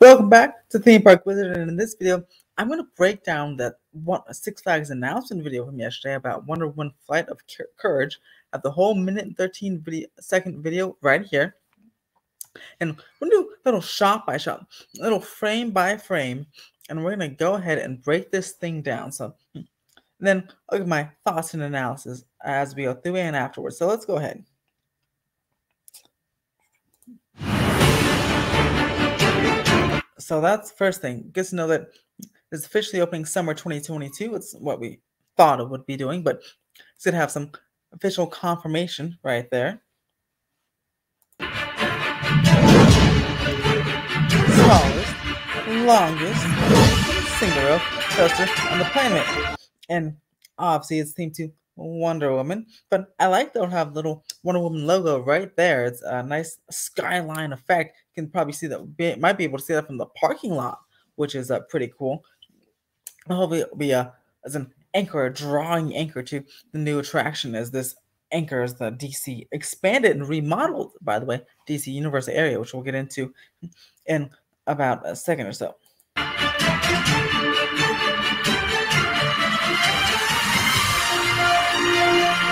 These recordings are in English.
Welcome back to Theme Park Wizard, and in this video, I'm going to break down that one Six Flags announcement video from yesterday about Wonder Woman Flight of Courage at the whole minute and 13 video, second video right here. And we're going to do a little shot by shot, a little frame by frame, and we're going to go ahead and break this thing down. So hmm, then look at my thoughts and analysis as we go through and afterwards. So let's go ahead. So that's first thing. Good to know that it's officially opening summer 2022. It's what we thought it would be doing, but it's gonna have some official confirmation right there. Smallest, longest single rail coaster on the planet. And obviously it's themed to Wonder Woman, but I like they'll have little Wonder Woman logo right there. It's a nice skyline effect. You can probably see that, might be able to see that from the parking lot, which is uh, pretty cool. Hopefully it'll be a, as an anchor, a drawing anchor to the new attraction as this anchors the DC expanded and remodeled, by the way, DC Universe area, which we'll get into in about a second or so.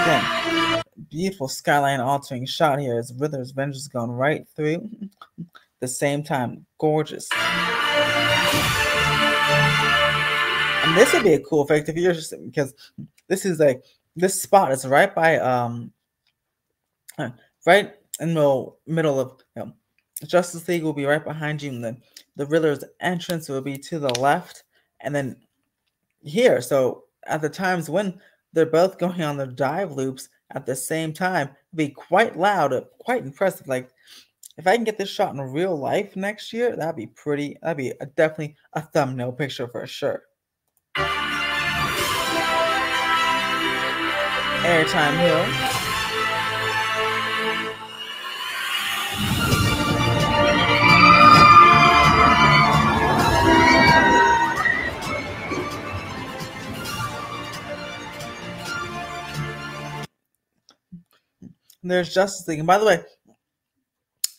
Again, beautiful skyline altering shot here as Riddler's Vengeance going right through the same time. Gorgeous. And this would be a cool effect if you're just because this is like this spot is right by um right in the middle of you know, Justice League will be right behind you, and then the Riddler's entrance will be to the left, and then here. So at the times when they're both going on their dive loops at the same time. It'll be quite loud, uh, quite impressive. Like if I can get this shot in real life next year, that'd be pretty. That'd be a, definitely a thumbnail picture for sure. Airtime Hill. There's Justice League. And by the way,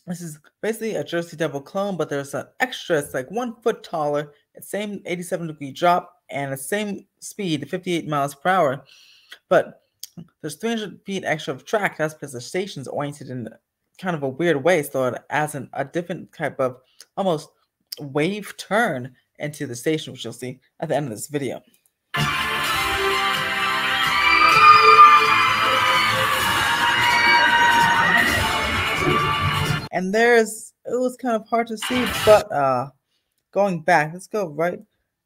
this is basically a Jersey Devil clone, but there's an extra. It's like one foot taller, same 87 degree drop, and the same speed, 58 miles per hour. But there's 300 feet extra of track. That's because the station's oriented in kind of a weird way, so it adds an, a different type of almost wave turn into the station, which you'll see at the end of this video. And there's it was kind of hard to see, but uh going back, let's go right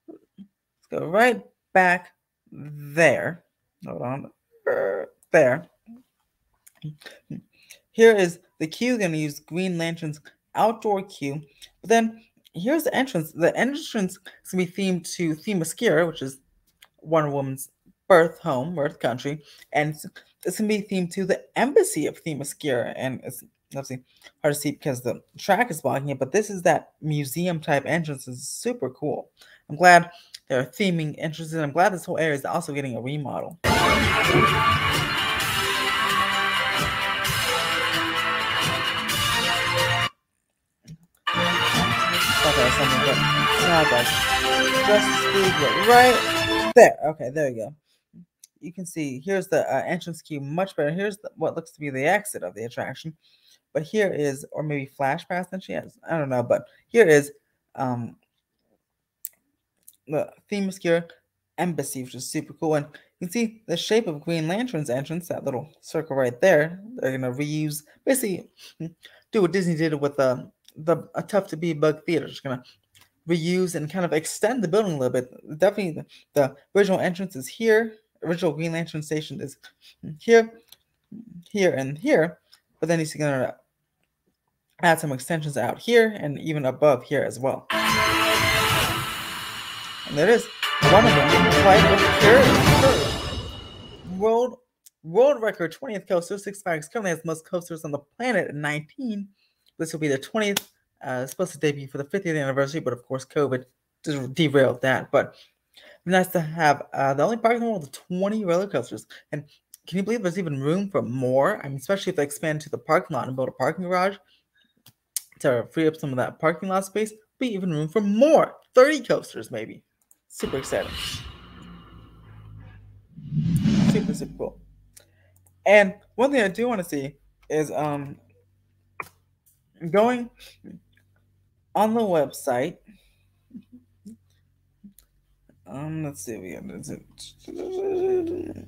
let's go right back there. Hold on. There. Here is the queue. Gonna use Green Lantern's outdoor queue. But then here's the entrance. The entrance is gonna be themed to Themyscira, which is Wonder Woman's birth home, birth country, and it's, it's gonna be themed to the embassy of Themyscira, and it's obviously hard to see because the track is blocking it, but this is that museum type entrance is super cool. I'm glad they're theming entrances. I'm glad this whole area is also getting a remodel. Something. Now, guys, Justice League, right there. Okay, there you go. You can see here's the uh, entrance queue much better. Here's the, what looks to be the exit of the attraction. But here is, or maybe flash pass than she has. I don't know, but here is um the Themyscira Embassy, which is super cool. And you can see the shape of Green Lantern's entrance, that little circle right there. They're gonna reuse, basically, do what Disney did with the the a tough to be bug theater. Just gonna reuse and kind of extend the building a little bit. Definitely, the, the original entrance is here. Original Green Lantern station is here, here, and here. But then he's gonna add some extensions out here and even above here as well. And there it is. One of them, Flight of. World world record 20th coaster. Six Flags currently has most coasters on the planet at 19. This will be the 20th. Uh, supposed to debut for the 50th anniversary, but of course COVID derailed that. But nice to have uh, the only park in the world with 20 roller coasters. And can you believe there's even room for more? I mean, especially if they expand to the parking lot and build a parking garage to free up some of that parking lot space, be even room for more 30 coasters, maybe. Super exciting. Super, super cool. And one thing I do want to see is um going on the website. Um, let's see, we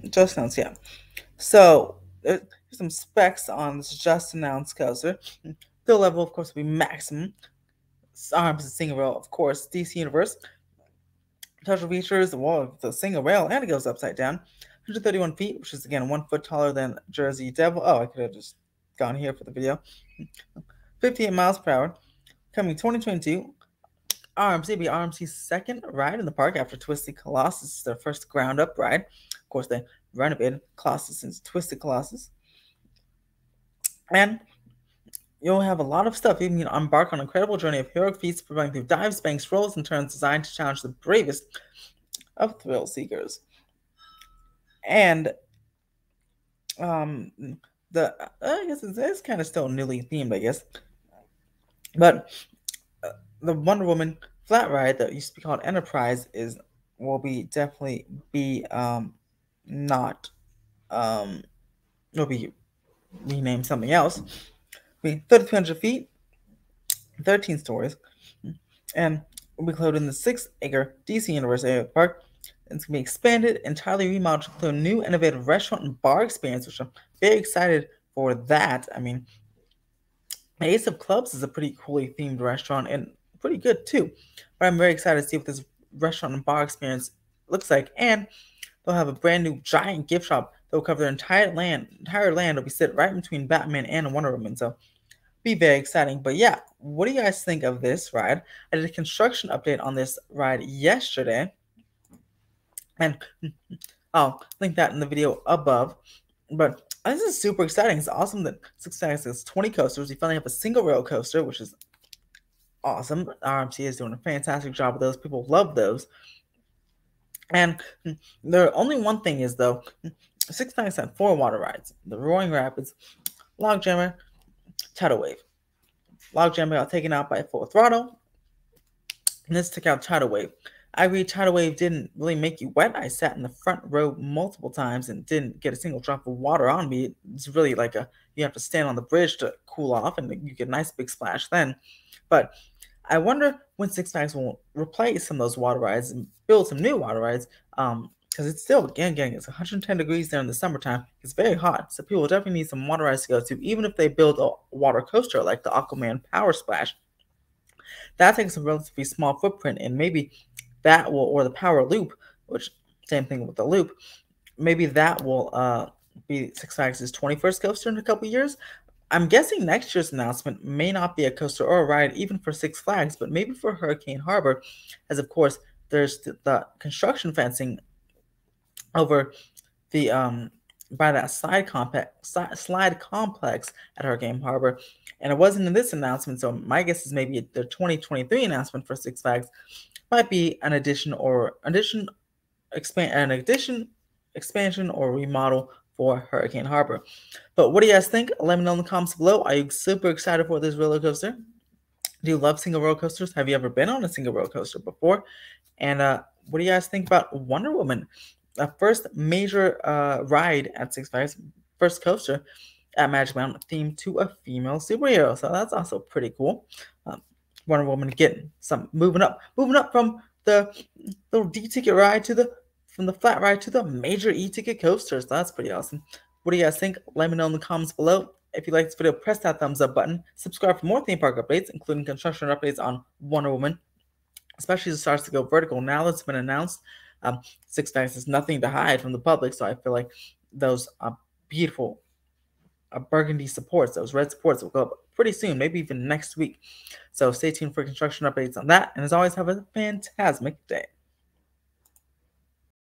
just announced, yeah. So there's some specs on this just announced coaster. The level, of course, will be maximum. Arms and single rail, of course, DC Universe. Special features, well, the single rail, and it goes upside down. 131 feet, which is again one foot taller than Jersey Devil. Oh, I could have just gone here for the video. 58 miles per hour. Coming 2022. RMC be RMC's second ride in the park after Twisted Colossus, their first ground up ride. Of course, they renovated Colossus into Twisted Colossus. And you'll have a lot of stuff. You can embark on an incredible journey of heroic feats, providing through dives, banks, rolls, and turns designed to challenge the bravest of thrill seekers and um the I guess it's, kind of still newly themed, I guess. But the Wonder Woman flat ride that used to be called Enterprise is will be definitely be um not um will be renamed something else. Be 3,200 feet, 13 stories, and will be included in the six acre DC Universe area park it's going to be expanded, entirely remodeled to a new innovative restaurant and bar experience, which I'm very excited for that. I mean, Ace of Clubs is a pretty coolly themed restaurant and pretty good too. But I'm very excited to see what this restaurant and bar experience looks like. And they'll have a brand new giant gift shop that will cover their entire land. Entire land will be set right between Batman and Wonder Woman. So be very exciting. But yeah, what do you guys think of this ride? I did a construction update on this ride yesterday. And I'll link that in the video above. But this is super exciting. It's awesome that Six Flags has 20 coasters. You finally have a single rail coaster, which is awesome. Um, RMC is doing a fantastic job with those. People love those. And the only one thing is though, Six Flags had four water rides: the Roaring Rapids, Logjammer, Tidal Wave. Logjammer got taken out by Full Throttle, and this took out Tidal Wave. I read tidal wave didn't really make you wet. I sat in the front row multiple times and didn't get a single drop of water on me. It's really like a you have to stand on the bridge to cool off, and you get a nice big splash then. But I wonder when Six Flags will replace some of those water rides and build some new water rides. Um, because it's still again getting it's 110 degrees there in the summertime. It's very hot, so people definitely need some water rides to go to. Even if they build a water coaster like the Aquaman Power Splash, that takes a relatively small footprint, and maybe that will, or the power loop, which same thing with the loop, maybe that will uh, be Six Flags' 21st coaster in a couple years. I'm guessing next year's announcement may not be a coaster or a ride, even for Six Flags, but maybe for Hurricane Harbor, as of course there's the, the construction fencing over the um by that slide complex slide complex at Hurricane Harbor, and it wasn't in this announcement. So my guess is maybe the 2023 announcement for Six Flags might be an addition or addition expand an addition expansion or remodel for Hurricane Harbor. But what do you guys think? Let me know in the comments below. Are you super excited for this roller coaster? Do you love single roller coasters? Have you ever been on a single roller coaster before? And uh, what do you guys think about Wonder Woman? A first major uh, ride at Six Flags, first coaster at Magic Mountain themed to a female superhero. So that's also pretty cool. Um, Wonder Woman getting some moving up, moving up from the little D ticket ride to the from the flat ride to the major E ticket coasters. That's pretty awesome. What do you guys think? Let me know in the comments below. If you like this video, press that thumbs up button. Subscribe for more theme park updates, including construction updates on Wonder Woman, especially as it starts to go vertical. Now that's been announced, um, Six Flags has nothing to hide from the public, so I feel like those uh, beautiful uh, burgundy supports, those red supports will go up pretty soon, maybe even next week. So stay tuned for construction updates on that. And as always, have a fantastic day.